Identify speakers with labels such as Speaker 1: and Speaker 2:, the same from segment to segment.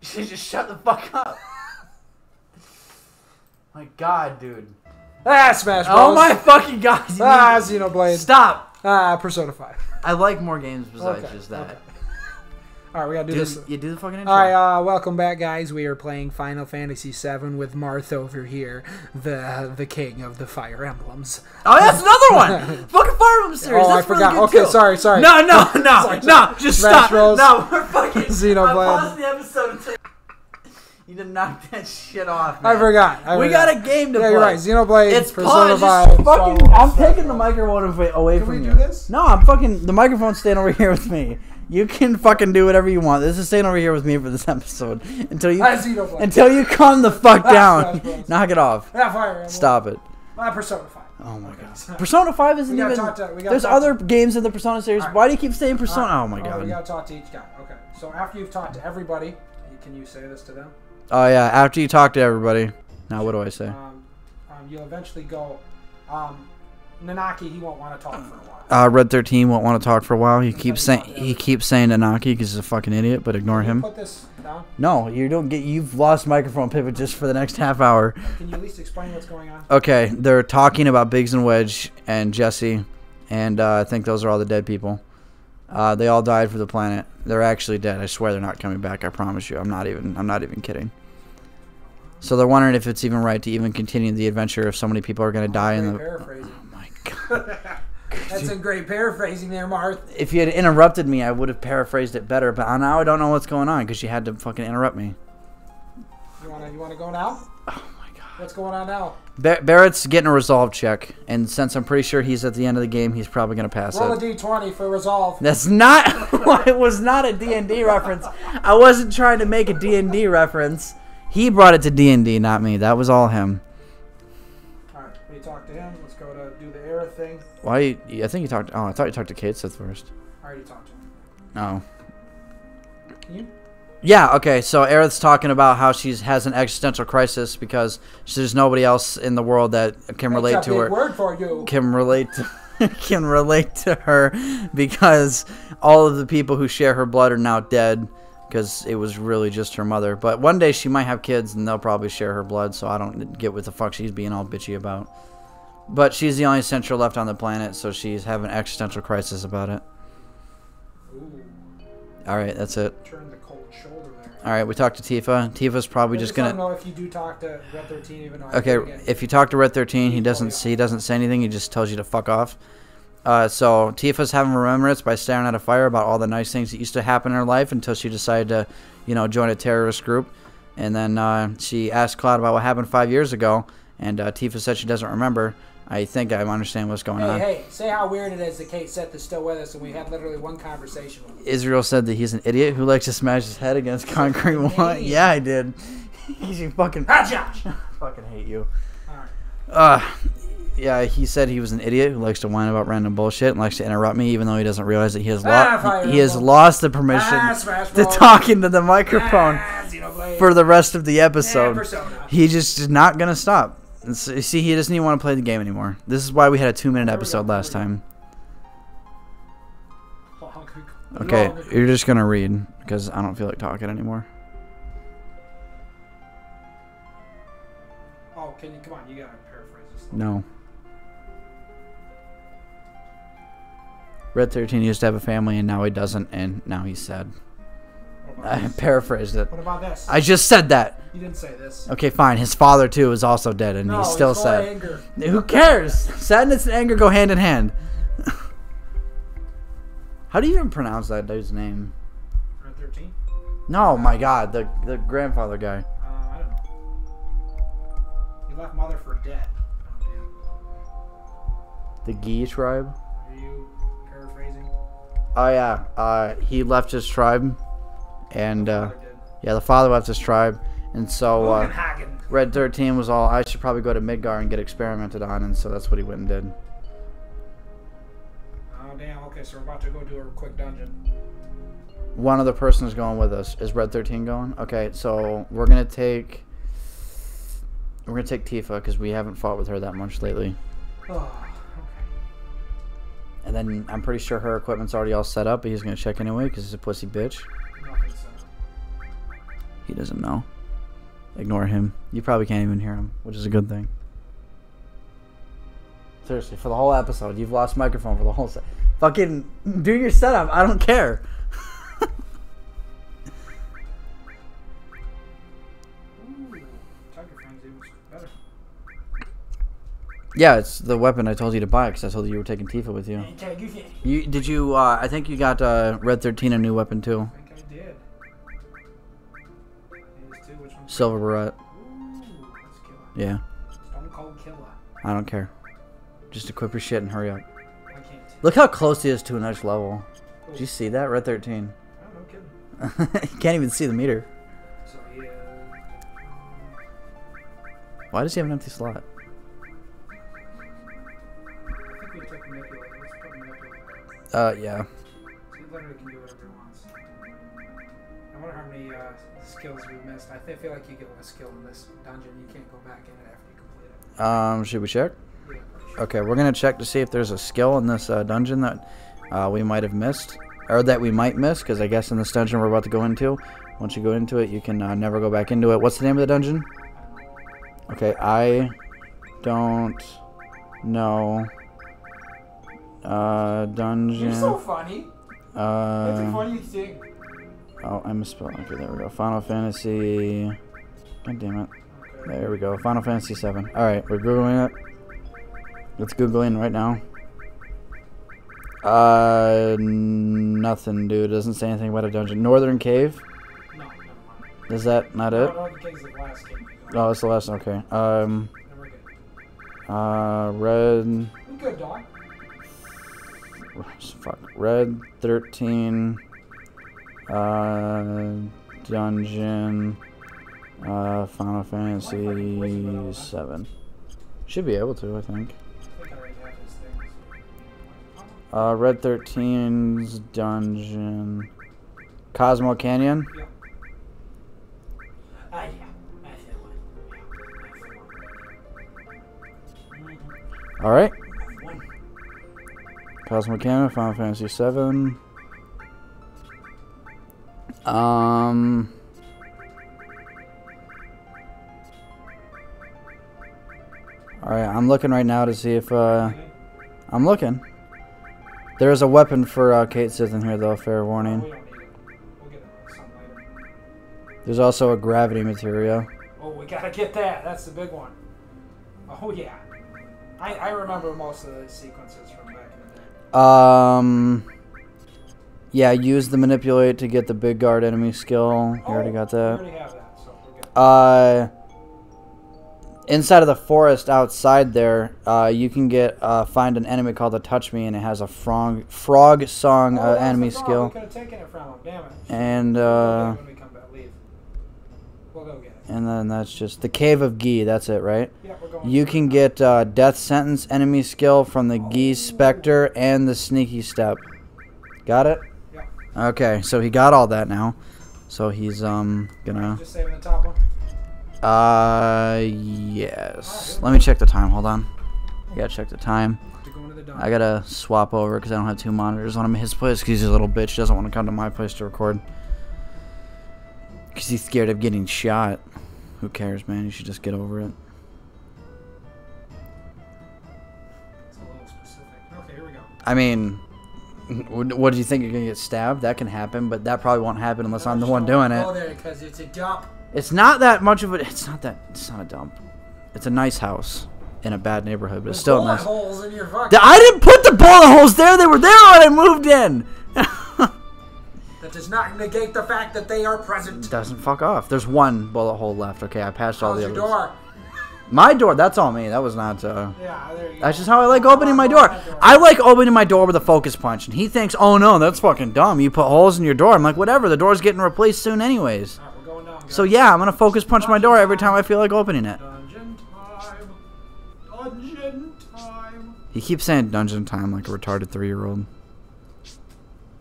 Speaker 1: You should just shut the fuck up. my god, dude.
Speaker 2: Ah, Smash Bros.
Speaker 1: Oh my fucking god. you
Speaker 2: Ah, Xenoblade.
Speaker 1: Stop.
Speaker 2: Ah, Persona 5.
Speaker 1: I like more games besides
Speaker 2: Okay,
Speaker 1: just that.
Speaker 2: okay. All right, we gotta do
Speaker 1: Do,
Speaker 2: this.
Speaker 1: you do the fucking intro.
Speaker 2: All right, uh, welcome back, guys. We are playing Final Fantasy VII with Marth over here, the the king of the Fire Emblems.
Speaker 1: Oh, that's another one. fucking Fire Emblem series.
Speaker 2: Oh, I
Speaker 1: that's really
Speaker 2: forgot.
Speaker 1: good,
Speaker 2: Okay,
Speaker 1: too.
Speaker 2: sorry, sorry.
Speaker 1: No, no, no,
Speaker 2: Sorry,
Speaker 1: no. Just
Speaker 2: Smash
Speaker 1: stop.
Speaker 2: Bros.
Speaker 1: No, we're fucking.
Speaker 2: Xenoblade.
Speaker 1: I paused the episode until you did knock that shit off.
Speaker 2: I forgot. I
Speaker 1: we
Speaker 2: forgot.
Speaker 1: got a game to play.
Speaker 2: Yeah,
Speaker 1: play.
Speaker 2: you're right. Xenoblade.
Speaker 1: It's
Speaker 2: Persona
Speaker 1: paused.
Speaker 2: 5.
Speaker 1: Just fucking. I'm taking the microphone away, away
Speaker 2: Can
Speaker 1: from you.
Speaker 2: Can we do this?
Speaker 1: No, I'm fucking. The microphone's staying over here with me. You can fucking do whatever you want. This is staying over here with me for this episode until you
Speaker 2: Xenoblade.
Speaker 1: until you calm the fuck down. Knock it off.
Speaker 2: Fire
Speaker 1: Stop it.
Speaker 2: Persona 5.
Speaker 1: Oh my god. Persona 5 isn't
Speaker 2: We
Speaker 1: even.
Speaker 2: to- we
Speaker 1: there's other
Speaker 2: to-
Speaker 1: games in the Persona series.
Speaker 2: Alright.
Speaker 1: Why do you keep saying Persona?
Speaker 2: Alright.
Speaker 1: Oh my
Speaker 2: we
Speaker 1: god.
Speaker 2: gotta talk to each guy. Okay. So after you've talked to everybody, can you say this to them?
Speaker 1: Oh yeah. After you talk to everybody. Now what do I say?
Speaker 2: Um, um, you'll eventually go. Um, Nanaki, he won't want to talk for a while.
Speaker 1: Uh, Red 13 won't want to talk for a while. He keeps saying he keeps saying Anaki because he's a fucking idiot, but ignore him.
Speaker 2: Put this down.
Speaker 1: No, you don't get. You've lost microphone pivot just for the next half hour.
Speaker 2: Can you at least explain what's going on?
Speaker 1: Okay, they're talking about Biggs and Wedge and Jesse, and uh, I think those are all the dead people. Uh, they all died for the planet. They're actually dead. I swear they're not coming back. I promise you. I'm not even. I'm not even kidding. So they're wondering if it's even right to even continue the adventure if so many people are going to die in the.
Speaker 2: paraphrasing.
Speaker 1: My god.
Speaker 2: That's a great paraphrasing there, Marth.
Speaker 1: If you had interrupted me, I would have paraphrased it better. But now I don't know what's going on because you had to fucking interrupt me.
Speaker 2: You wanna you wanna go now?
Speaker 1: Oh my god.
Speaker 2: What's going on now?
Speaker 1: Bar- Barret's getting a resolve check, and since I'm pretty sure he's at the end of the game, he's probably gonna pass
Speaker 2: Roll a
Speaker 1: it.
Speaker 2: d20 for resolve.
Speaker 1: That's not. it was not a D and D reference. I wasn't trying to make a D and D reference. He brought it to D and D, not me. That was all him. Why? I think you talked. Oh, I thought you talked to Cait Sith first.
Speaker 2: I already talked to him.
Speaker 1: Oh.
Speaker 2: Can you?
Speaker 1: Yeah. Okay. So Aerith's talking about how she has an existential crisis because there's nobody else in the world that can relate
Speaker 2: That's a
Speaker 1: to
Speaker 2: big
Speaker 1: her.
Speaker 2: word for you.
Speaker 1: can relate to, can relate to her because all of the people who share her blood are now dead because it was really just her mother. But one day she might have kids and they'll probably share her blood, so I don't get what the fuck she's being all bitchy about. But she's the only Cetra left on the planet, so she's having an existential crisis about it.
Speaker 2: Ooh,
Speaker 1: All right, that's it.
Speaker 2: turn the cold shoulder there.
Speaker 1: All right, we talked to Tifa. Tifa's probably
Speaker 2: I
Speaker 1: just
Speaker 2: wanna
Speaker 1: gonna.
Speaker 2: know if you do talk to Red 13, even though
Speaker 1: Okay, if you talk to Red 13, he doesn't see he doesn't say anything. He just tells you to fuck off. Uh, so Tifa's having remembrance by staring at a fire about all the nice things that used to happen in her life until she decided to, you know, join a terrorist group. And then uh, she asked Cloud about what happened five years ago, and uh, Tifa said she doesn't remember. I think I understand what's going
Speaker 2: Hey,
Speaker 1: on.
Speaker 2: hey, say how weird it is that Cait Sith is still with us and we had literally one conversation with him.
Speaker 1: Israel said that he's an idiot who likes to smash his head against concrete wall. Yeah, I did. you fucking
Speaker 2: Ah, Josh!
Speaker 1: fucking hate you.
Speaker 2: Alright.
Speaker 1: Uh, yeah, he said he was an idiot who likes to whine about random bullshit and likes to interrupt me, even though he doesn't realize that he has
Speaker 2: Ah,
Speaker 1: lost
Speaker 2: fire
Speaker 1: he has lost the permission
Speaker 2: Ah,
Speaker 1: to talk into the microphone
Speaker 2: Ah,
Speaker 1: for the rest of the
Speaker 2: Ah,
Speaker 1: episode. He just is not gonna stop. So- see, he doesn't even want to play the game anymore. This is why we had a two-minute
Speaker 2: There we go,
Speaker 1: episode last time. Okay, you're just gonna read because I don't feel like talking anymore.
Speaker 2: Oh, can you come on? You gotta paraphrase this.
Speaker 1: No. Red 13 used to have a family and now he doesn't, and now he's sad. I paraphrased it.
Speaker 2: What about this?
Speaker 1: I just said that.
Speaker 2: you didn't say this.
Speaker 1: Okay, fine. His father too is also dead, and
Speaker 2: no,
Speaker 1: he's still sad.
Speaker 2: anger.
Speaker 1: Who cares? Sadness and anger go hand in hand. How do you even pronounce that dude's name?
Speaker 2: Red 13?
Speaker 1: No, my God, the the grandfather guy.
Speaker 2: Uh, I don't know. You left mother for dead. Oh,
Speaker 1: The Gi tribe.
Speaker 2: Are you paraphrasing?
Speaker 1: Oh yeah, uh, he left his tribe, and uh, yeah, the father left his tribe, and so uh, Red 13 was all. I should probably go to Midgar and get experimented on, and so that's what he went and did.
Speaker 2: Oh, damn. Okay, so we're about to go do a quick dungeon.
Speaker 1: One other person is going with us. Is Red 13 going? Okay, so we're gonna take. We're gonna take Tifa because we haven't fought with her that much lately.
Speaker 2: Oh, okay.
Speaker 1: And then I'm pretty sure her equipment's already all set up, but he's gonna check anyway because he's a pussy bitch.
Speaker 2: Nothing set up.
Speaker 1: He doesn't know. Ignore him. You probably can't even hear him, which is a good thing. Seriously, for the whole episode, you've lost microphone for the whole set. Fucking do your setup. I don't care.
Speaker 2: Ooh, Tiger Fangs even better.
Speaker 1: Yeah, it's the weapon I told you to buy because I told you you were taking Tifa with you. You did you? Uh, I think you got uh, Red Thirteen a new weapon too. Silver Barrette.
Speaker 2: Ooh, that's killer.
Speaker 1: Yeah,
Speaker 2: Stone Cold Killer.
Speaker 1: I don't care. Just equip your shit and hurry up. Look how close he is to a next level.
Speaker 2: Cool.
Speaker 1: Did you see that? Red 13.
Speaker 2: Oh, no kidding.
Speaker 1: you can't even see the meter.
Speaker 2: So yeah.
Speaker 1: Why does he have an empty slot?
Speaker 2: I think we took manipulate. Let's put manipulate.
Speaker 1: Uh, yeah.
Speaker 2: So he literally can do whatever he wants. I wonder how many uh, skills we missed. I feel like you get a skill in this dungeon. You can't go back in it after you complete it.
Speaker 1: Um, should we check?
Speaker 2: Yeah, sure.
Speaker 1: Okay, we're gonna check to see if there's a skill in this uh, dungeon that uh, we might have missed, or that we might miss. Because I guess in this dungeon we're about to go into, once you go into it, you can uh, never go back into it. What's the name of the dungeon? Okay, I don't know. Uh, dungeon.
Speaker 2: You're so funny. That's
Speaker 1: Uh,
Speaker 2: funniest thing.
Speaker 1: Oh, I misspelled. Okay, there we go. Final Fantasy. God damn it. There we go. Final Fantasy 7. Alright, we're Googling it. Let's Google in right now. Uh, nothing, dude. It doesn't say anything about a dungeon. Northern Cave?
Speaker 2: No.
Speaker 1: Is that not it?
Speaker 2: no, the king's the last king.
Speaker 1: Oh, it's the last one. Okay. Um,
Speaker 2: Then we're good.
Speaker 1: uh, Red.
Speaker 2: Good, dog.
Speaker 1: Fuck. Red 13. Uh, Dungeon. Uh, Final Fantasy 7. Should be able to, I think.
Speaker 2: I think I already have his things.
Speaker 1: Uh, Red 13's dungeon. Cosmo Canyon.
Speaker 2: Ah, yeah. That's the one. Yeah, that's the one.
Speaker 1: All right.
Speaker 2: One.
Speaker 1: Cosmo Canyon, Final Fantasy 7. Um. All right, I'm looking right now to see if uh, I'm looking. There is a weapon for uh, Cait Sith in here, though. Fair warning.
Speaker 2: We don't need it. We'll get it some later.
Speaker 1: There's also a gravity material.
Speaker 2: Oh, we gotta get that. That's the big one. Oh yeah. I, I remember most of the sequences from back in the day.
Speaker 1: Um. Yeah, use the manipulate to get the big guard enemy skill. You already
Speaker 2: Oh,
Speaker 1: got that.
Speaker 2: already that, so we're.
Speaker 1: Uh, inside of the forest outside there, uh, you can get uh, find an enemy called the Touch Me, and it has a frog frog song
Speaker 2: Oh,
Speaker 1: uh, enemy skill.
Speaker 2: We could have taken it from him. Damn it.
Speaker 1: And uh,
Speaker 2: get it when we come back. Leave. We'll go get it.
Speaker 1: and then that's just the Cave of Gi. That's it, right?
Speaker 2: Yeah, we're going.
Speaker 1: You can get uh, Death Sentence enemy skill from the Gi Spectre and the Sneaky Step. Got it? Okay, so he got all that now. So he's um gonna
Speaker 2: Just saving the top one.
Speaker 1: uh yes. Let me check the time. Hold on. I gotta check the time.
Speaker 2: To go into the dungeon.
Speaker 1: I gotta swap over because I don't have two monitors. When I'm at his place, 'cause he's a little bitch. Doesn't want to come to my place to record. Because he's scared of getting shot. Who cares, man? You should just get over it.
Speaker 2: It's a little specific. Okay, here we go.
Speaker 1: I mean, what what do you think? You're gonna get stabbed? That can happen, but that probably won't happen unless I'm the one doing it.
Speaker 2: Oh, there because it's a dump.
Speaker 1: It's not that much of a. It's not that. It's not a dump. It's a nice house in a bad neighborhood, but it's still
Speaker 2: bullet
Speaker 1: nice.
Speaker 2: holes in your fucking.
Speaker 1: I didn't put the bullet holes there. They were there when I moved in.
Speaker 2: That does not negate the fact that they are present.
Speaker 1: Doesn't fuck off. There's one bullet hole left. Okay, I passed all
Speaker 2: How's
Speaker 1: the
Speaker 2: your
Speaker 1: others.
Speaker 2: door?
Speaker 1: My door. That's all me. That was not. Uh,
Speaker 2: Yeah, there you go.
Speaker 1: that's just how I like opening my door. I like opening my door with a focus punch, and he thinks, "Oh no, that's fucking dumb. You put holes in your door." I'm like, "Whatever. The door's getting replaced soon, anyways."
Speaker 2: Going down.
Speaker 1: So yeah, I'm gonna focus punch my door every time I feel like opening it.
Speaker 2: Dungeon time. Dungeon time.
Speaker 1: He keeps saying dungeon time like a retarded three year old.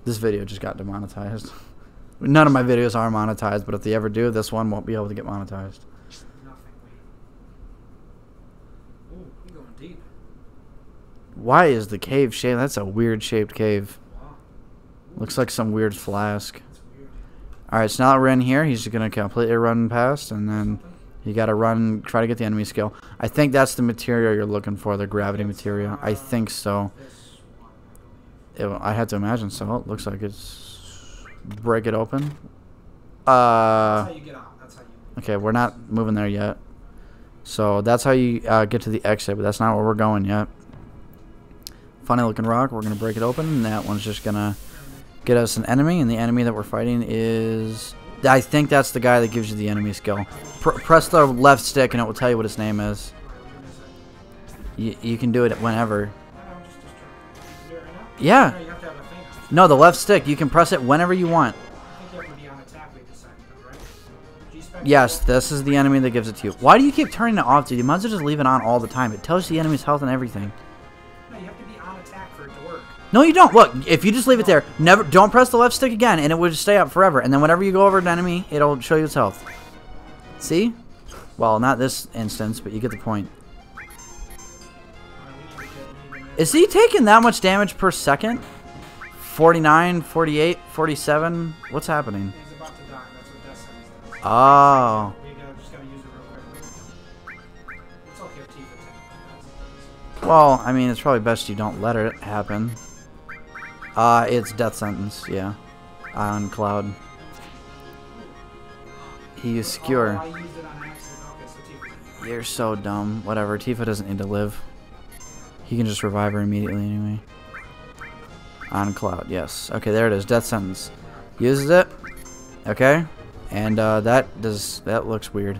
Speaker 1: This video just got demonetized. None of my videos are monetized, but if they ever do, this one won't be able to get monetized.
Speaker 2: Nothing. Wait. Ooh, you're going deep.
Speaker 1: Why is the cave shaped? That's a weird shaped cave. Looks like some weird flask. All right, so now that we're in here, he's gonna completely run past, and then you gotta run, try to get the enemy skill. I think that's the material you're looking for, the gravity material. I think so. It, I had to imagine so. It looks like it's break it open.
Speaker 2: That's
Speaker 1: Uh,
Speaker 2: how you get out. That's how you.
Speaker 1: okay, we're not moving there yet. So that's how you uh, get to the exit, but that's not where we're going yet. Funny looking rock. We're gonna break it open, and that one's just gonna get us an enemy, and the enemy that we're fighting is. I think that's the guy that gives you the enemy skill. Pr press the left stick, and it will tell you what his name is. You, you can do it whenever. Yeah.
Speaker 2: No, to
Speaker 1: the left stick. You can press it whenever you want.
Speaker 2: To
Speaker 1: Yes, this is the enemy that gives it to you. Why do you keep turning it off, dude? You might as well just leave it on all the time. It tells you the enemy's health and everything.
Speaker 2: No, you
Speaker 1: don't. Look, if you just leave it there, never don't press the left stick again, and it will just stay up forever. And then whenever you go over an enemy, it'll show you its health. See? Well, not this instance, but you get the point.
Speaker 2: Alright, we need to get- we need to
Speaker 1: Is he taking that much damage per second? 49, 48, 47? What's happening?
Speaker 2: He's about to die. That's what that sentence does.
Speaker 1: Oh.
Speaker 2: We gotta, just gotta use it real quick. It's okay if Tifa takes it.
Speaker 1: Well, I mean, it's probably best you don't let it happen. Uh, it's death sentence, yeah. On Cloud. He used Skewer.
Speaker 2: Oh, used it on accident. Okay, so
Speaker 1: You're so dumb. Whatever. Tifa doesn't need to live. He can just revive her immediately anyway. On Cloud, yes. Okay, there it is. Death sentence. Uses it. Okay. And uh, that does that looks weird.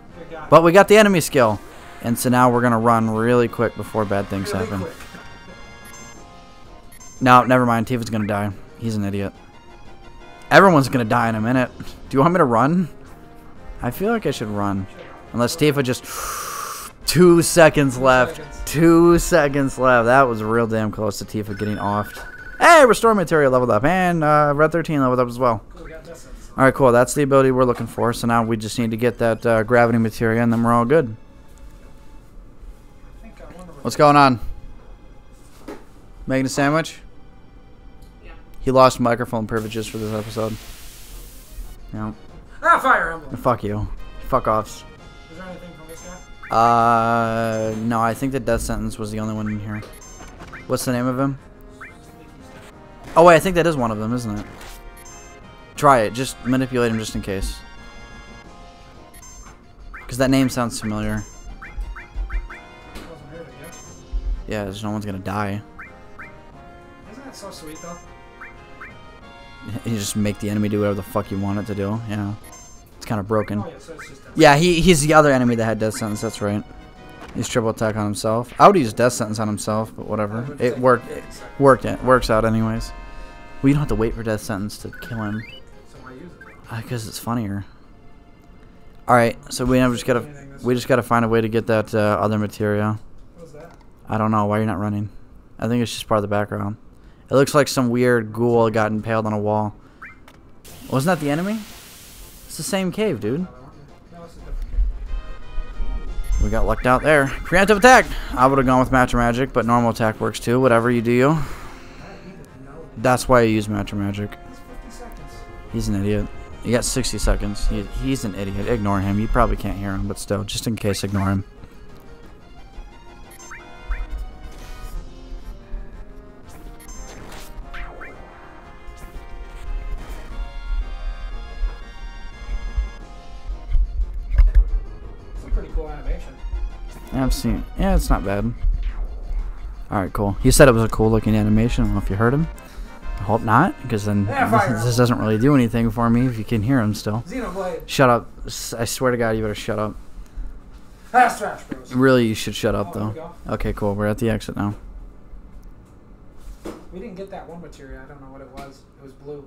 Speaker 1: But we got the enemy skill. And so now we're gonna run really quick before bad things
Speaker 2: Really
Speaker 1: happen.
Speaker 2: quick.
Speaker 1: No, never mind. Tifa's gonna die. He's an idiot. Everyone's gonna die in a minute. Do you want me to run? I feel like I should run. Unless Tifa just... Two seconds left. Two seconds left. That was real damn close to Tifa getting offed. Hey, restore material leveled up. And uh, Red 13 leveled up as well. Alright, cool. That's the ability we're looking for. So now we just need to get that uh, gravity material and then we're all good. What's going on? Making a sandwich? He lost microphone privileges for this episode. No.
Speaker 2: Ah, Fire Emblem.
Speaker 1: Fuck you. Fuck offs.
Speaker 2: Is there anything from this guy?
Speaker 1: Uh, no, I think the death sentence was the only one in here. What's the name of him? Oh wait, I think that is one of them, isn't it? Try it. Just manipulate him just in case. Because that name sounds familiar.
Speaker 2: Wasn't really good.
Speaker 1: Yeah, there's no one's gonna die.
Speaker 2: Isn't that so sweet though?
Speaker 1: You just make the enemy do whatever the fuck you want it to do. Yeah. It's kind of broken.
Speaker 2: Oh yeah, so it's just that.
Speaker 1: Yeah, he, he's the other enemy that had death sentence. That's right. He's triple attack on himself. I would use death sentence on himself, but whatever. It worked. It worked. It works out anyways. We don't have to wait for death sentence to kill him because it's funnier. All right, so we now just gotta we just gotta find a way to get that uh, other material.
Speaker 2: What was that?
Speaker 1: I don't know why you're not running. I think it's just part of the background. It looks like some weird ghoul got impaled on a wall. Wasn't that the enemy? It's the same cave, dude. We got lucked out there. Preemptive attack! I would have gone with Matra Magic, but normal attack works too. Whatever you do. That's why I use Matra Magic.
Speaker 2: It's 50 seconds.
Speaker 1: He's an idiot. You got 60 seconds. He, he's an idiot. Ignore him. You probably can't hear him, but still, just in case, ignore him. Yeah, seen. Yeah, it's not bad. All right, cool. He said it was a cool looking animation. I don't know if you heard him. I hope not, because then
Speaker 2: Yeah,
Speaker 1: this, doesn't really do anything for me if you can hear him still.
Speaker 2: Xenoblade.
Speaker 1: Shut up. I swear to God, you better shut up.
Speaker 2: Fast trash, bros.
Speaker 1: Really, you should shut up,
Speaker 2: Oh,
Speaker 1: though. Okay, cool. We're at the exit now.
Speaker 2: We didn't get that one material. I don't know what it was. It was blue.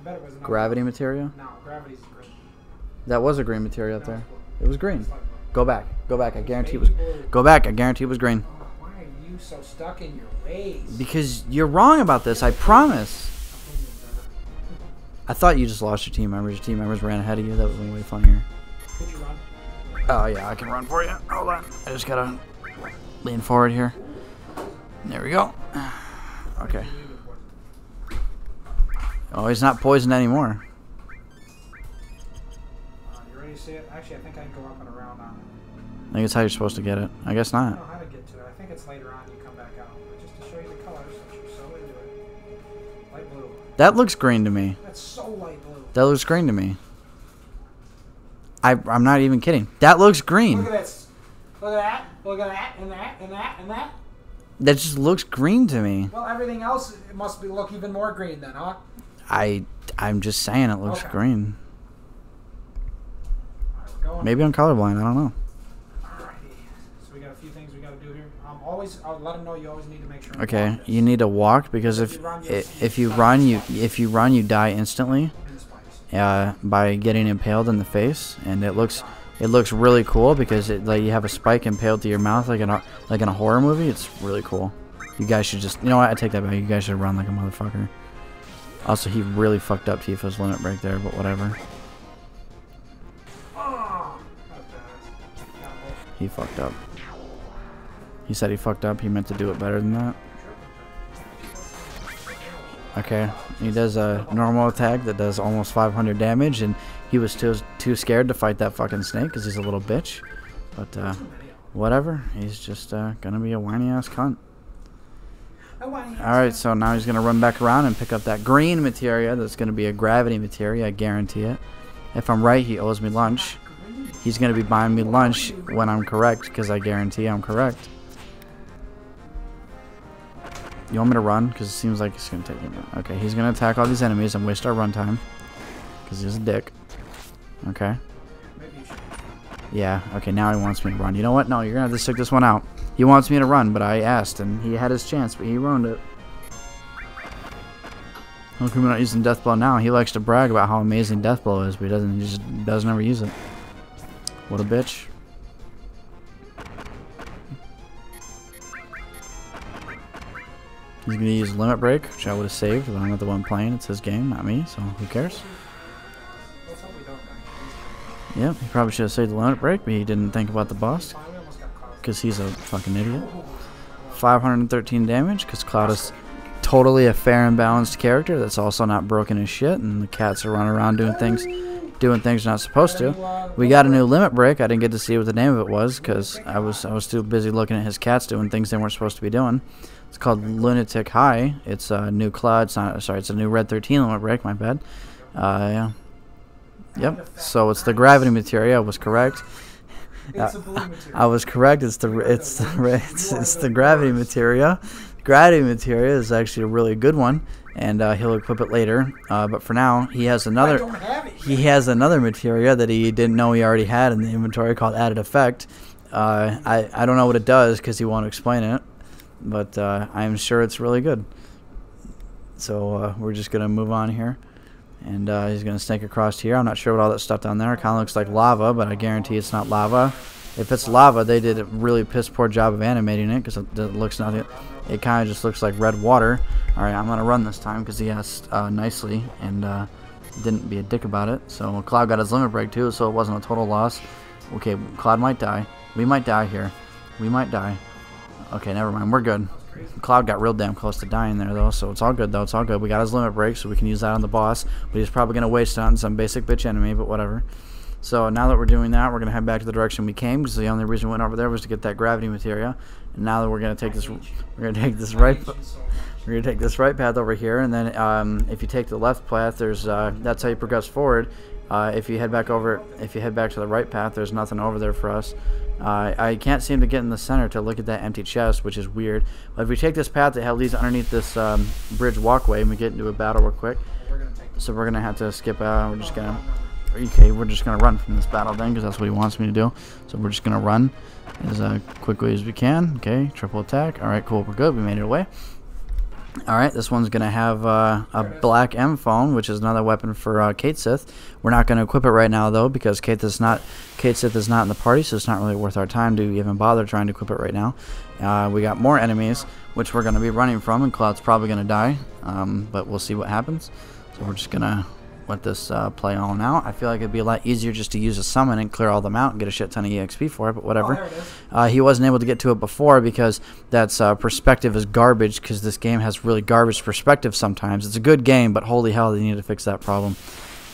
Speaker 2: I bet it was another
Speaker 1: Gravity
Speaker 2: one.
Speaker 1: material?
Speaker 2: No, gravity's green.
Speaker 1: That was a green material up
Speaker 2: That
Speaker 1: there. It was green.
Speaker 2: It's like blue.
Speaker 1: Go back. Go back. I guarantee it was. Go back. I guarantee it was green.
Speaker 2: Why are you so stuck in your ways?
Speaker 1: Because you're wrong about this. I promise.
Speaker 2: Opinions of it.
Speaker 1: I thought you just lost your team members. Your team members ran ahead of you. That would have been way funnier.
Speaker 2: Could you run?
Speaker 1: Oh yeah, I can run for you. Hold on. I just gotta lean forward here. There we go. Okay. Oh, he's not poisoned anymore.
Speaker 2: See it? Actually, I think I can go up and around on it.
Speaker 1: I think it's how you're supposed to get it. I guess
Speaker 2: I
Speaker 1: not.
Speaker 2: don't know how to get to it. I think it's later on you come back out. But just to show you the colors, since you're so into it. Light blue.
Speaker 1: That looks green to me.
Speaker 2: That's so light blue.
Speaker 1: That looks green to me. I, I'm not even kidding. That looks green.
Speaker 2: Look at this. Look at that. Look at that. And that. And that. And that.
Speaker 1: That just looks green to me.
Speaker 2: Well, everything else must be look even more green then, huh?
Speaker 1: I I'm just saying it looks
Speaker 2: Okay.
Speaker 1: green.
Speaker 2: Going.
Speaker 1: Maybe I'm colorblind. I don't know.
Speaker 2: Alrighty. So we got a few things we got to do here. Um, always, I'll let them know you always need to make sure.
Speaker 1: Okay, you need to walk because
Speaker 2: If
Speaker 1: if
Speaker 2: you run, you'll-
Speaker 1: if you run
Speaker 2: die.
Speaker 1: you if you run you die instantly
Speaker 2: in
Speaker 1: uh, by getting impaled in the face, and it looks it looks really cool because it like you have a spike impaled to your mouth like in a like in a horror movie. It's really cool. You guys should just you know what I take that back. You guys should run like a motherfucker. Also, he really fucked up Tifa's limit break there, but whatever. He fucked up. He said he fucked up. He meant to do it better than that. Okay, he does a normal attack that does almost 500 damage, and he was too too scared to fight that fucking snake because he's a little bitch. But uh, whatever, he's just uh, gonna be a whiny ass cunt.
Speaker 2: I want to
Speaker 1: All right, so now he's gonna run back around and pick up that green materia. That's gonna be a gravity materia. I guarantee it. If I'm right, he owes me lunch. He's gonna be buying me lunch when I'm correct, because I guarantee I'm correct. You want me to run? Because it seems like it's gonna take him. Okay, he's gonna attack all these enemies and waste our runtime. Because he's a dick. Okay. Yeah, okay, now he wants me to run. You know what? No, you're gonna have to stick this one out. He wants me to run, but I asked, and he had his chance, but he ruined it. Come we're not using Deathblow now? He likes to brag about how amazing Deathblow is, but he doesn't. He just doesn't ever use it. What a bitch. He's gonna use Limit Break, which I would have saved, but I'm not the one playing. It's his game, not me, so who cares? Yep, he probably should have saved the Limit Break, but he didn't think about the boss. Because he's a fucking idiot. 513 damage because Cloud is totally a fair and balanced character that's also not broken as shit, and the cats are running around doing things, doing things they're not supposed to. We got a new limit break. I didn't get to see what the name of it was because I was I was too busy looking at his cats doing things they weren't supposed to be doing. It's called Lunatic High. It's a new Cloud. It's not sorry. It's a new Red 13 limit break. My bad. Uh, yeah. Yep. So it's the gravity material. I was correct.
Speaker 2: It's a blue material.
Speaker 1: I was correct. It's the it's the it's, it's the gravity material. Gravity material is actually a really good one, and uh, he'll equip it later. Uh, but for now, he has another
Speaker 2: don't have it.
Speaker 1: he has another materia that he didn't know he already had in the inventory called added effect. Uh, I I don't know what it does because he won't explain it, but uh, I'm sure it's really good. So uh, we're just gonna move on here. And uh, he's going to snake across here. I'm not sure what all that stuff down there. It kind of looks like lava, but I guarantee it's not lava. If it's lava, they did a really piss poor job of animating it because it, looks nothing. It kind of just looks like red water. All right, I'm going to run this time because he asked uh, nicely and uh, didn't be a dick about it. So Cloud got his limit break too, so it wasn't a total loss. Okay, Cloud might die. We might die here. We might die. Okay, never mind. We're good. Cloud got real damn close to dying there though, so it's all good though. It's all good. We got his limit break, so we can use that on the boss. But he's probably gonna waste it on some basic bitch enemy, but whatever. So now that we're doing that, we're gonna head back to the direction we came because the only reason we went over there was to get that gravity materia. And now that we're gonna take this, we're gonna take this right. We're gonna take this right path over here, and then um, if you take the left path, there's uh, that's how you progress forward. Uh, if you head back over, if you head back to the right path, there's nothing over there for us. Uh, I can't seem to get in the center to look at that empty chest, which is weird. But if we take this path that leads underneath this um, bridge walkway, and we get into a battle real quick, so we're gonna have to skip out. We're just gonna. Okay, we're just gonna run from this battle then, because that's what he wants me to do. So we're just gonna run as uh, quickly as we can. Okay, triple attack. All right, cool. We're good. We made it away. All right, this one's gonna have uh, a black M phone, which is another weapon for uh, Cait Sith. We're not gonna equip it right now though, because Kate is not Cait Sith is not in the party, so it's not really worth our time to even bother trying to equip it right now. Uh, we got more enemies, which we're gonna be running from, and Cloud's probably gonna die, um, but we'll see what happens. So we're just gonna let this uh, play on out. I feel like it'd be a lot easier just to use a summon and clear all them out and get a shit ton of EXP for it, but whatever.
Speaker 2: Oh.
Speaker 1: Uh, he wasn't able to get to it before because that's uh, perspective is garbage because this game has really garbage perspective sometimes. It's a good game, but holy hell, they need to fix that problem.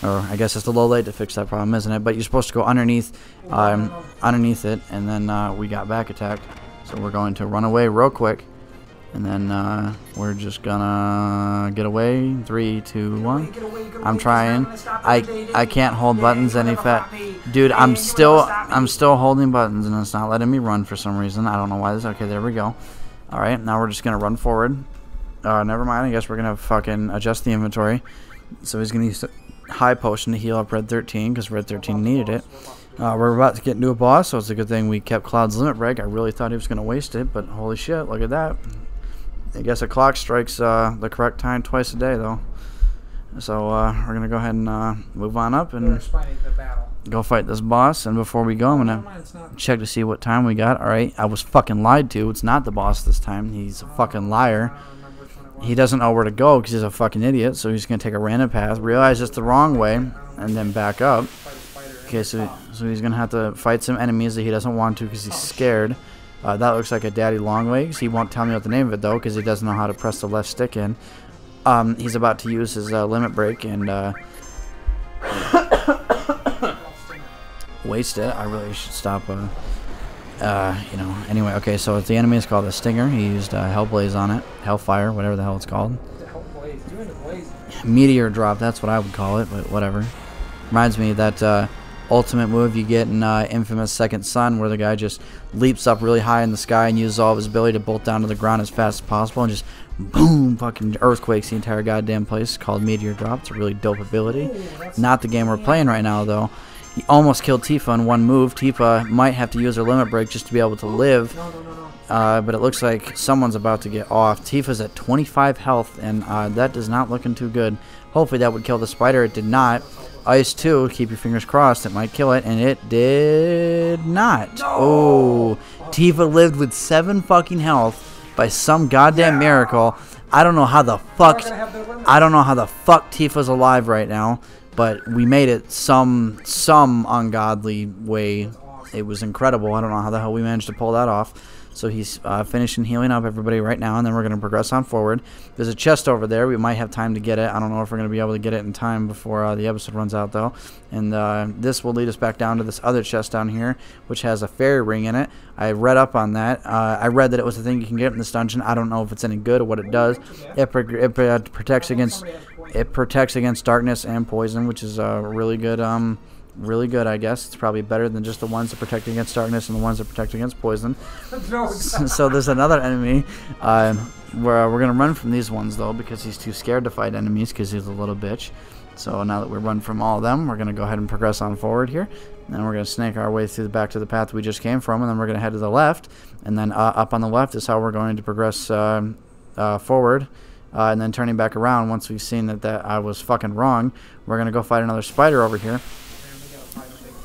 Speaker 1: Or I guess it's a little late to fix that problem, isn't it? But you're supposed to go underneath, um, underneath it, and then uh, we got back attacked. So we're going to run away real quick, and then uh, we're just gonna get away. Three, two, one. I'm trying. I I can't hold buttons any fat. Dude, I'm still I'm still holding buttons, and it's not letting me run for some reason. I don't know why this. Okay, there we go. All right, now we're just gonna run forward. Uh, never mind. I guess we're gonna fucking adjust the inventory. So he's gonna use high potion to heal up Red 13 because Red 13 needed it. Uh, we're about to get into a boss, so it's a good thing we kept Cloud's limit break. I really thought he was gonna waste it, but holy shit, look at that. I guess a clock strikes uh, the correct time twice a day, though. So uh, we're gonna go ahead and uh, move on up and
Speaker 2: explaining the battle.
Speaker 1: go fight this boss. And before we go, I'm gonna
Speaker 2: mind, it's not.
Speaker 1: check to see what time we got. All right, I was fucking lied to. It's not the boss this time. He's a fucking liar.
Speaker 2: I don't remember which one it was.
Speaker 1: He doesn't know where to go because he's a fucking idiot. So he's gonna take a random path, realize it's the wrong way, and then back up.
Speaker 2: Fight a spider.
Speaker 1: Okay, so so he's gonna have to fight some enemies that he doesn't want to because he's scared. Uh, that looks like a daddy long legs. He won't tell me what the name of it though because he doesn't know how to press the left stick in. Um, he's about to use his uh, limit break and uh, waste it. I really should stop. Uh, uh, you know. Anyway, okay. So the enemy is called the Stinger. He used uh, Hellblaze on it, Hellfire, whatever the hell it's called. Meteor drop. That's what I would call it, but whatever. Reminds me that ultimate move you get in uh, Infamous Second Son, where the guy just leaps up really high in the sky and uses all of his ability to bolt down to the ground as fast as possible and just boom, fucking earthquakes the entire goddamn place. It's called Meteor Drop. It's a really dope ability. Not the game we're playing right now, though. He almost killed Tifa in one move. Tifa might have to use her limit break just to be able to live. Uh, but it looks like someone's about to get off. Tifa's at 25 health, and uh, that is not looking too good. Hopefully that would kill the spider. It did not. Ice 2, keep your fingers crossed. It might kill it, and it did not. Oh, Tifa lived with 7 fucking health by some goddamn miracle. I don't know how the fuck...
Speaker 2: We're gonna have the limit.
Speaker 1: I don't know how the fuck Tifa's alive right now, but we made it some some ungodly way. It was incredible. I don't know how the hell we managed to pull that off. So he's uh, finishing healing up everybody right now, and then we're going to progress on forward. There's a chest over there. We might have time to get it. I don't know if we're going to be able to get it in time before uh, the episode runs out, though. And uh, this will lead us back down to this other chest down here, which has a fairy ring in it. I read up on that. Uh, I read that it was a thing you can get in this dungeon. I don't know if it's any good or what it does. It, it pro- protects against
Speaker 2: a
Speaker 1: it protects against darkness and poison, which is uh, really good. Um, really good, I guess. It's probably better than just the ones that protect against darkness and the ones that protect against poison.
Speaker 2: no,
Speaker 1: so there's another enemy. Uh, where we're gonna run from these ones though because he's too scared to fight enemies because he's a little bitch. So now that we're run from all of them, we're gonna go ahead and progress on forward here. And then we're gonna snake our way through the back to the path we just came from, and then we're gonna head to the left. And then uh, up on the left is how we're going to progress um uh, forward. Uh, and then turning back around once we've seen that, that I was fucking wrong, we're gonna go fight another spider over here.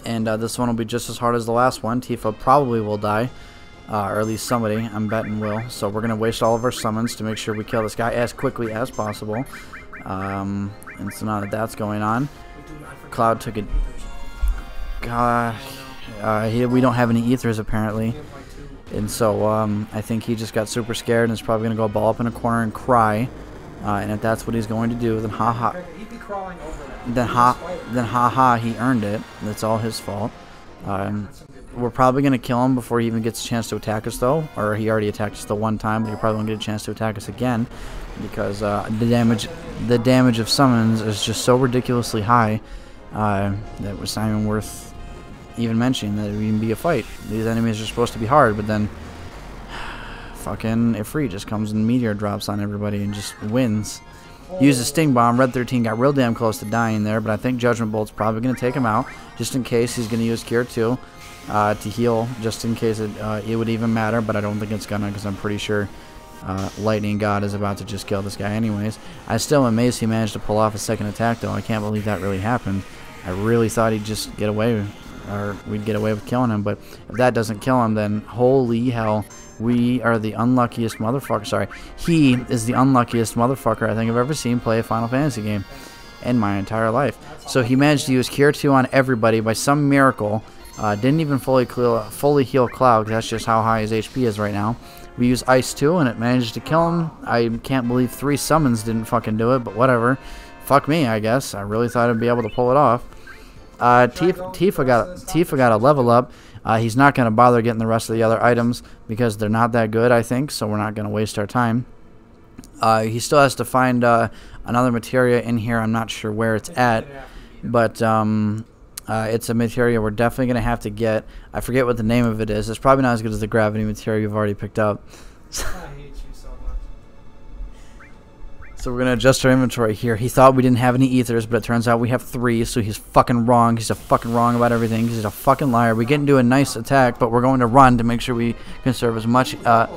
Speaker 1: And uh, this one will be just as hard as the last one. Tifa probably will die. Uh, or at least somebody, I'm betting will. So we're going to waste all of our summons to make sure we kill this guy as quickly as possible. Um, and so now that that's going on, Cloud took it. Gosh, uh, we don't have any ethers apparently. And so um, I think he just got super scared and is probably going to go ball up in a corner and cry. Uh, and if that's what he's going to do, then ha ha. Then ha, then ha ha, he earned it. That's all his fault. Um, we're probably gonna kill him before he even gets a chance to attack us, though. Or he already attacked us the one time, but he probably won't get a chance to attack us again, because uh, the damage, the damage of summons is just so ridiculously high uh, that was not even worth even mentioning that it would even be a fight. These enemies are supposed to be hard, but then fucking Ifrit just comes and meteor drops on everybody and just wins. Used a sting bomb. Red 13 got real damn close to dying there, but I think Judgment Bolt's probably going to take him out, just in case he's going to use Cure 2 uh, to heal, just in case it, uh, it would even matter, but I don't think it's going to because I'm pretty sure uh, Lightning God is about to just kill this guy anyways. I still am amazed he managed to pull off a second attack, though. I can't believe that really happened. I really thought he'd just get away, or we'd get away with killing him, but if that doesn't kill him, then holy hell, we are the unluckiest motherfucker. Sorry, he is the unluckiest motherfucker I think I've ever seen play a Final Fantasy game in my entire life. So he managed to use Cure 2 on everybody by some miracle. Uh, didn't even fully fully heal Cloud. that's just how high his HP is right now. We use Ice 2 and it managed to kill him. I can't believe three summons didn't fucking do it, but whatever. fuck me, I guess. I really thought I'd be able to pull it off. Uh, Tifa, Tifa got Tifa got a level up. Uh, he's not going to bother getting the rest of the other items because they're not that good, I think. So we're not going to waste our time. Uh, he still has to find uh, another materia in here. I'm not sure where it's at, but um, uh, it's a materia we're definitely going to have to get. I forget what the name of it is. It's probably not as good as the gravity materia you've already picked up.
Speaker 2: So
Speaker 1: we're gonna adjust our inventory here. He thought we didn't have any ethers, but it turns out we have three. So he's fucking wrong. He's a fucking wrong about everything. He's a fucking liar. We get into a nice attack, but we're going to run to make sure we conserve as much uh,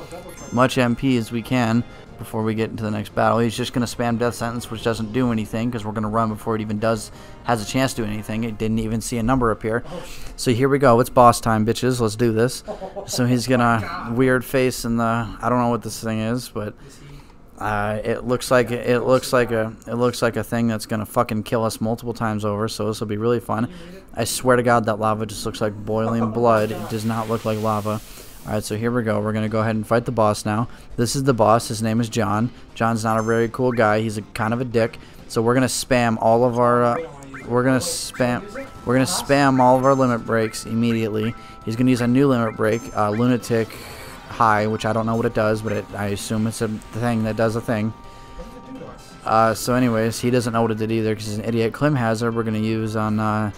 Speaker 1: much MP as we can before we get into the next battle. He's just gonna spam death sentence, which doesn't do anything because we're gonna run before it even does has a chance to do anything. It didn't even see a number appear. So here we go. It's boss time, bitches. Let's do this. So he's gonna weird face in the I don't know what this thing is, but. Uh, it looks like it looks like a it looks like a thing that's gonna fucking kill us multiple times over. So this will be really fun. I swear to God that lava just looks like boiling blood. It does not look like lava. All right, so here we go. We're gonna go ahead and fight the boss now. This is the boss. His name is John. John's not a very cool guy. He's a kind of a dick. So we're gonna spam all of our. Uh, we're gonna spam. We're gonna spam all of our limit breaks immediately. He's gonna use a new limit break, uh, lunatic high, which I don't know what it does, but it, I assume it's a thing that does a thing. Uh, so anyways, he doesn't know what it did either because he's an idiot. Climhazzard we're going to use on uh,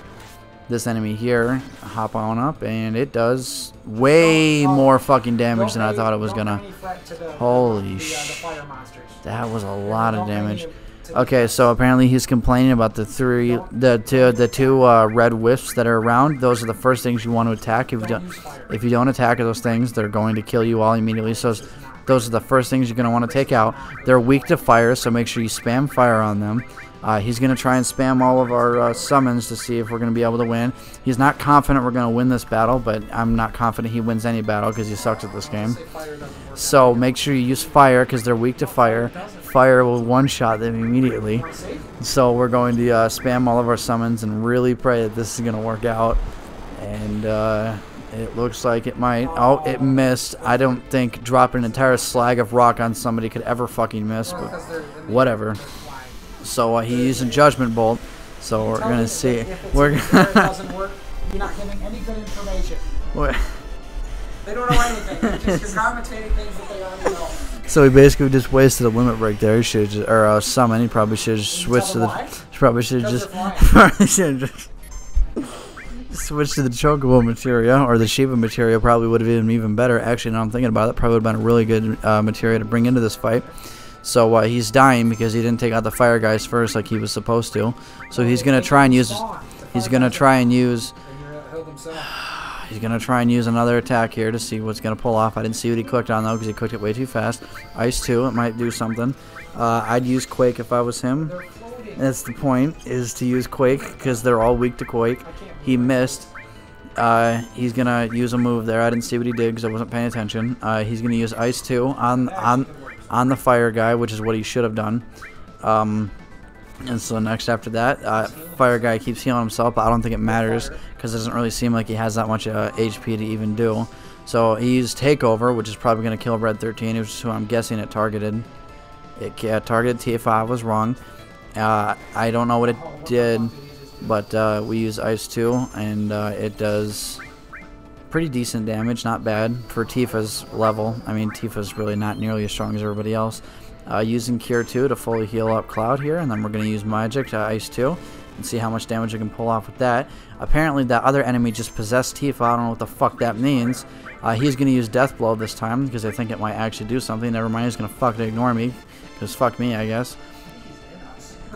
Speaker 1: this enemy here. Hop on up, and it does way more fucking damage than I thought it was going to. Holy sh... That was a lot of damage. Okay, so apparently he's complaining about the three, the two, the two uh, red wisps that are around. Those are the first things you want to attack. If you don't, if you don't attack those things, they're going to kill you all immediately. So those are the first things you're going to want to take out. They're weak to fire, so make sure you spam fire on them. Uh, he's going to try and spam all of our uh, summons to see if we're going to be able to win. He's not confident we're going to win this battle, but I'm not confident he wins any battle because he sucks at this game. So make sure you use fire because they're weak to fire. Fire will one-shot them immediately. So we're going to uh, spam all of our summons and really pray that this is going to work out. And uh, it looks like it might. Oh, it missed. I don't think dropping an entire slag of rock on somebody could ever fucking miss, but whatever. So uh, he's using Judgment Bolt. So we're gonna see. We're.
Speaker 2: You're not giving any good information. They don't know anything. You're just you're commentating things that they already know.
Speaker 1: So he basically just wasted a limit break there. He should just, or uh, summon. He probably should have switched to the.
Speaker 2: why?
Speaker 1: He probably should have just. probably should just. Switched to the Chocobo material or the Shiva material probably would have been even better. Actually, now I'm thinking about it, probably would have been a really good uh, materia to bring into this fight. So uh, he's dying because he didn't take out the fire guys first like he was supposed to. So he's gonna try and use. He's gonna try and use. He's gonna try and use another attack here to see what's gonna pull off. I didn't see what he clicked on though because he clicked it way too fast. Ice 2, it might do something. Uh, I'd use Quake if I was him. That's the point, is to use Quake because they're all weak to Quake. He missed. Uh, he's gonna use a move there. I didn't see what he did because I wasn't paying attention. Uh, he's gonna use Ice 2 on on on the fire guy, which is what he should have done. Um, and so next after that, uh, fire guy keeps healing himself, but I don't think it matters because it doesn't really seem like he has that much uh, HP to even do. So he used takeover, which is probably going to kill Red 13, which is who I'm guessing it targeted. It uh, targeted TF5 was wrong. Uh, I don't know what it did, but uh, we use Ice 2, and uh, it does pretty decent damage, not bad for Tifa's level. I mean, Tifa's really not nearly as strong as everybody else. Uh, using Cure 2 to fully heal up Cloud here, and then we're going to use Magic to Ice 2 and see how much damage we can pull off with that. Apparently, that other enemy just possessed Tifa. I don't know what the fuck that means. Uh, he's going to use Death Blow this time because I think it might actually do something. Never mind, he's going to fucking ignore me because fuck me, I guess.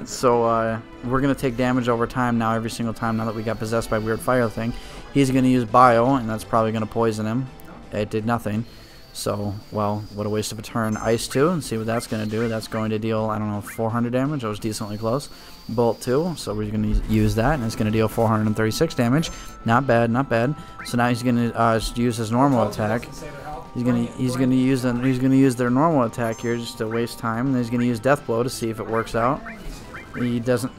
Speaker 1: So uh, we're gonna take damage over time now, every single time. Now that we got possessed by weird fire thing, he's gonna use bio, and that's probably gonna poison him. It did nothing. So, well, what a waste of a turn. Ice 2, and see what that's going to do. That's going to deal, I don't know, 400 damage. I was decently close. Bolt 2, so we're going to use that, and it's going to deal 436 damage. Not bad, not bad. So now he's going to uh, use his normal attack. He's gonna he's gonna use an, he's gonna use their normal attack here just to waste time. And he's gonna use Death Blow to see if it works out. He doesn't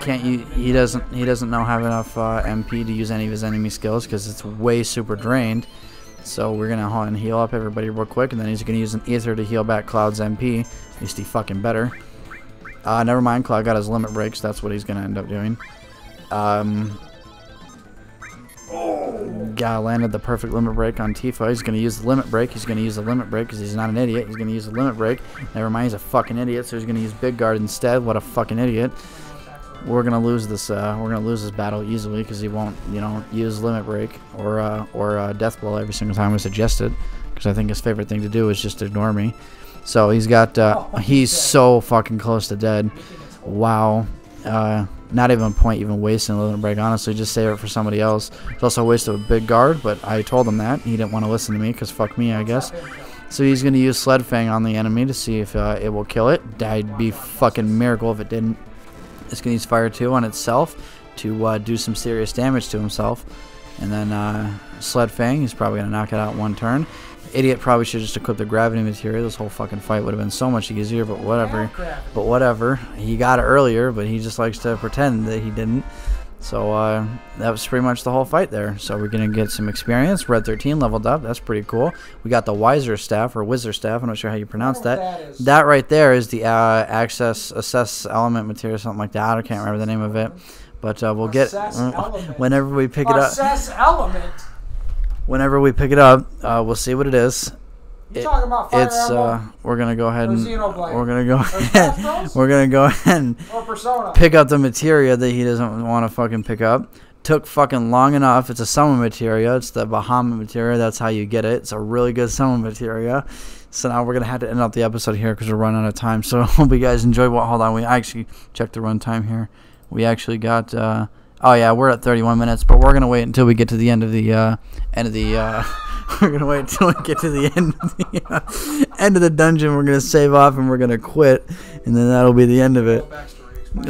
Speaker 1: can't you he doesn't he doesn't know have enough uh, MP to use any of his enemy skills because it's way super drained. So we're gonna go and heal up everybody real quick, and then he's gonna use an Ether to heal back Cloud's MP. At least he fucking better. Uh, never mind, Cloud got his limit breaks. That's what he's going to end up doing. Um, guy landed the perfect limit break on Tifa. He's going to use the limit break. He's going to use the limit break because he's not an idiot. He's going to use the limit break. Never mind, he's a fucking idiot, so he's going to use Big Guard instead. What a fucking idiot. We're to lose this uh, we're to lose this battle easily because he won't, you know, use limit break or uh, or uh, death blow every single time we suggest it because I think his favorite thing to do is just ignore me. So he's got uh, he's so fucking close to dead. Wow. Uh, not even a point even wasting limit break. Honestly, just save it for somebody else. It's also a waste of a big guard, but I told him that. He didn't want to listen to me because fuck me, I guess. So he's to use Sled Fang on the enemy to see if uh, it will kill it. That'd be fucking miracle if it didn't. It's going to use Fire 2 on itself to uh, do some serious damage to himself. And then uh, Sled Fang, he's probably going to knock it out one turn. Idiot probably should just equip the gravity material. This whole fucking fight would have been so much easier, but whatever. But whatever. He got it earlier, but he just likes to pretend that he didn't. So uh, that was pretty much the whole fight there. So we're gonna get some experience. Red 13 leveled up. That's pretty cool. We got the Wiser staff or Wizard staff. I'm not sure how you pronounce that.
Speaker 2: that.
Speaker 1: That right there is the uh, access assess element material, something like that. I can't remember the name of it, but uh, we'll get
Speaker 2: element.
Speaker 1: whenever we pick it up.
Speaker 2: Assess element.
Speaker 1: Whenever we pick it up, uh, we'll see what it is. It-
Speaker 2: talking about fire
Speaker 1: It's
Speaker 2: emblem
Speaker 1: uh, we're gonna go ahead and we're gonna go
Speaker 2: Bros?
Speaker 1: we're gonna go ahead and pick up the materia that he doesn't want to fucking pick up. Took fucking long enough. It's a summon materia. It's the Bahamut materia. That's how you get it. It's a really good summon materia. So now we're gonna have to end up the episode here because we're running out of time. So hope you guys enjoy. What? Hold on. We actually checked the run time here. We actually got. Uh, oh yeah, we're at 31 minutes, but we're gonna wait until we get to the end of the uh, end of the. Uh, we're gonna wait until we get to the end of the uh, end of the dungeon. We're gonna save off and we're gonna quit, and then that'll be the end of it.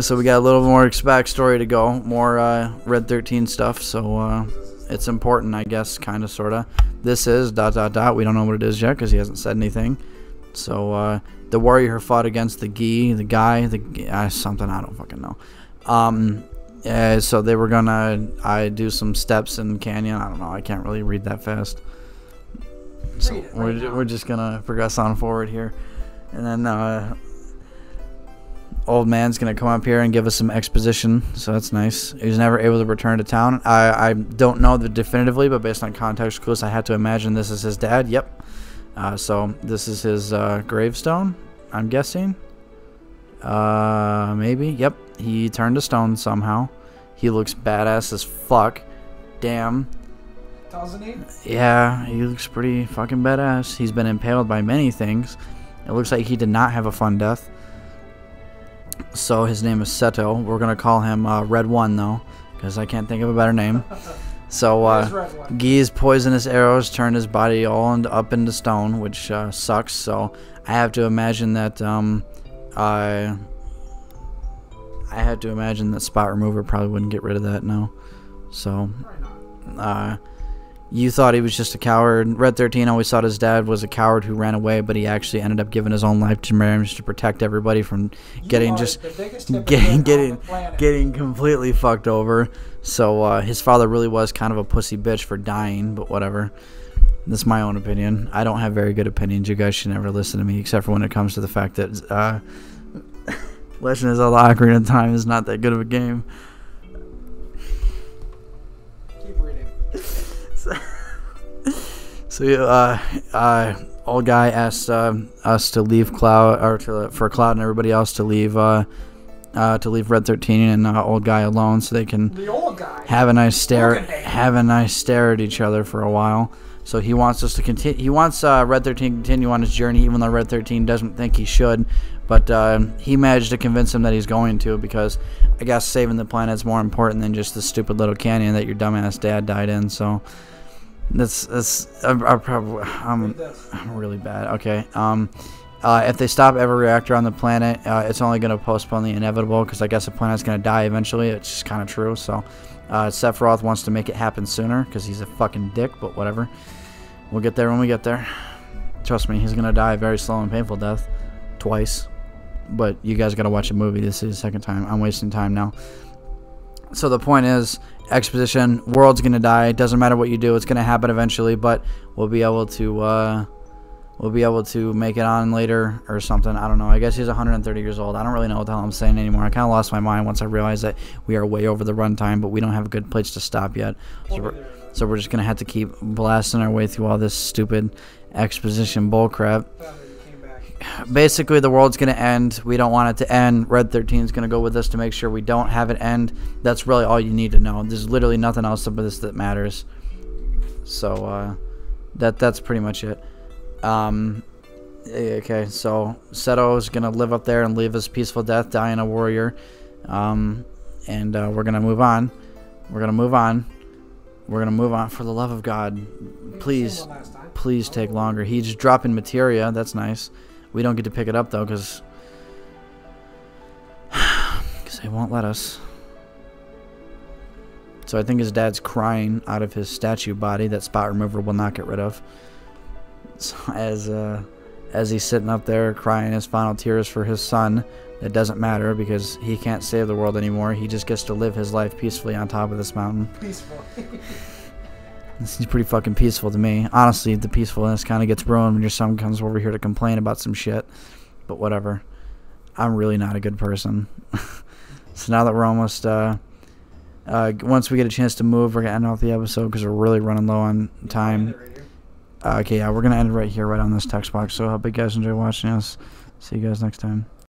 Speaker 1: So we got a little more backstory to go, more uh, Red 13 stuff. So uh, it's important, I guess, kind of, sort of. This is dot dot dot. We don't know what it is yet because he hasn't said anything. So uh, the warrior fought against the Gi, the guy, the uh, something I don't fucking know. Um, uh, so they were gonna I do some steps in canyon. I don't know. I can't really read that fast. So
Speaker 2: it
Speaker 1: we're,
Speaker 2: now.
Speaker 1: we're just gonna progress on forward here, and then uh, old man's gonna come up here and give us some exposition. So that's nice. He was never able to return to town. I I don't know the definitively, but based on context clues, I had to imagine this is his dad. Yep. Uh, so this is his uh, gravestone. I'm guessing. Uh, maybe. Yep. He turned to stone somehow. He looks badass as fuck. Damn.
Speaker 2: Doesn't he?
Speaker 1: Yeah, he looks pretty fucking badass. He's been impaled by many things. It looks like he did not have a fun death. So his name is Seto. We're gonna call him uh, Red One though, because I can't think of a better name. So uh, poisonous arrows turned his body all into, up into stone, which uh, sucks. So I have to imagine that um, I I have to imagine that spot remover probably wouldn't get rid of that now. So uh, you thought he was just a coward. Red 13 always thought his dad was a coward who ran away, but he actually ended up giving his own life to manage to protect everybody from getting just
Speaker 2: the biggest hypocrite
Speaker 1: getting getting getting completely fucked over. So uh, his father really was kind of a pussy bitch for dying, but whatever. That's my own opinion. I don't have very good opinions. You guys should never listen to me, except for when it comes to the fact that uh, Legend of Zelda: Ocarina of Time is not that good of a game.
Speaker 2: Keep reading.
Speaker 1: So so uh, uh, old guy asked uh, us to leave Cloud, or to, for Cloud and everybody else to leave, uh, uh, to leave Red Thirteen and uh, old guy alone, so they can
Speaker 2: The old guy.
Speaker 1: have a nice stare,
Speaker 2: Look at him.
Speaker 1: have a nice stare at each other for a while. So he wants us to continue. He wants uh, Red Thirteen to continue on his journey, even though Red Thirteen doesn't think he should. But uh, he managed to convince him that he's going to because I guess saving the planet is more important than just the stupid little canyon that your dumbass dad died in. So that's that's I, I probably I'm
Speaker 2: this.
Speaker 1: really bad. Okay. Um, uh, if they stop every reactor on the planet, uh, it's only going to postpone the inevitable because I guess the planet's going to die eventually. It's just kind of true. So, uh, Sephiroth wants to make it happen sooner because he's a fucking dick. But whatever. We'll get there when we get there. Trust me, he's to die a very slow and painful death, twice. But you guys got to watch a movie. This is the second time. I'm wasting time now. So the point is, exposition. World's gonna die. Doesn't matter what you do. It's gonna happen eventually. But we'll be able to. Uh, we'll be able to make it on later or something. I don't know. I guess he's 130 years old. I don't really know what the hell I'm saying anymore. I kind of lost my mind once I realized that we are way over the runtime, but we don't have a good place to stop yet. So so we're just gonna have to keep blasting our way through all this stupid exposition bullcrap. Basically, the world's gonna end. We don't want it to end. Red 13 is gonna go with us to make sure we don't have it end. That's really all you need to know. There's literally nothing else about this that matters. So uh, that that's pretty much it. Um, okay, so Seto is gonna live up there and live his peaceful death, dying a warrior. Um, and uh, we're gonna move on. We're gonna move on. We're gonna move on. For the love of God, please,
Speaker 2: Same one last time.
Speaker 1: please take longer. He's dropping materia. That's nice. We don't get to pick it up though, cause, 'cause they won't let us. So I think his dad's crying out of his statue body that spot remover will not get rid of. So as uh, as he's sitting up there crying his final tears for his son, it doesn't matter because he can't save the world anymore. He just gets to live his life peacefully on top of this mountain.
Speaker 2: Peaceful.
Speaker 1: This seems pretty fucking peaceful to me. Honestly, the peacefulness kind of gets ruined when your son comes over here to complain about some shit. But whatever. I'm really not a good person. so now that we're almost, uh, uh, once we get a chance to move, we're gonna end off the episode because we're really running low on time. Uh, okay, yeah, we're gonna end it right here, right on this text box. So I hope you guys enjoy watching us. See you guys next time.